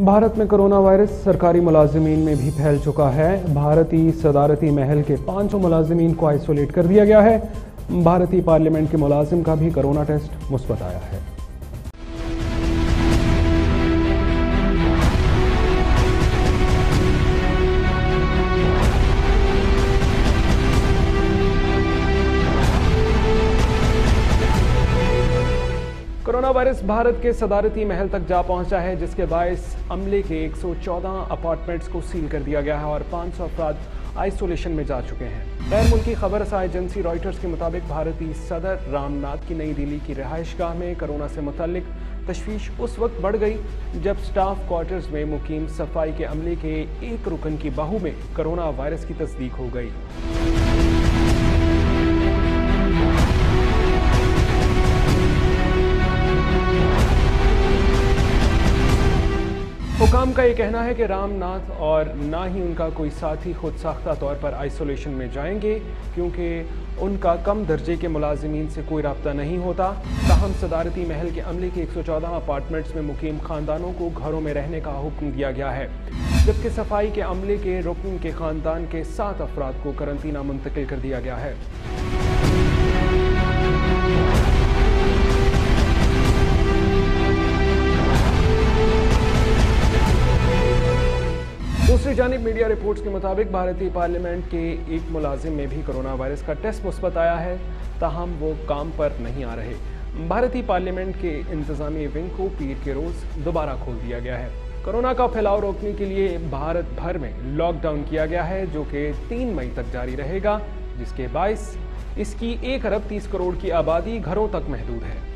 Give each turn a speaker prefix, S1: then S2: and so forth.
S1: भारत में corona virus सरकारी मुलाजमीन में भी फैल चुका है। भारतीय सदारती महल के 500 मुलाजमीन को आइसोलेट कर दिया गया है। भारतीय पार्लियामेंट के मुलाजिम का भी कोरोना टेस्ट मुस्बत आया है। कोरोना वायरस भारत के सदारती महल तक जा पहुँचा है, जिसके बायस अमले के 114 अपार्टमेंट्स को सील कर दिया गया है और 500 अफराद आइसोलेशन में जा चुके हैं। गैर मुल्की खबर एजेंसी रॉयटर्स के मुताबिक भारतीय सदर रामनाथ की नई दिल्ली की रिहाइश गाह में कोरोना से मुतलिक तशवीश उस वक्त बढ़ गई, जब स्टाफ क्वार्टर्स में मुकीम सफ़ाई के अमले के एक रुकन की बाहू में कोरोना वायरस की तस्दीक हो गई। हुकाम का ये कहना है कि रामनाथ और ना ही उनका कोई साथी खुद साख्ता तौर पर आइसोलेशन में जाएँगे, क्योंकि उनका कम दर्जे के मुलाजमीन से कोई रबता नहीं होता। ताहम सदारती महल के अमले के 114 अपार्टमेंट्स में मुकीम खानदानों को घरों में रहने का हुक्म दिया गया है, जबकि सफ़ाई के अमले के रुकन के खानदान के सात अफराद को करंतना मुंतकिल कर दिया गया है। दूसरी जानब मीडिया रिपोर्ट्स के मुताबिक भारतीय पार्लियामेंट के एक मुलाजिम में भी कोरोना वायरस का टेस्ट मुस्बत आया है। ताहम वो काम पर नहीं आ रहे। भारतीय पार्लियामेंट के इंतजामी विंग को पीर के रोज दोबारा खोल दिया गया है। कोरोना का फैलाव रोकने के लिए भारत भर में लॉकडाउन किया गया है, जो कि तीन मई तक जारी रहेगा, जिसके बायस इसकी एक अरब तीस करोड़ की आबादी घरों तक महदूद है।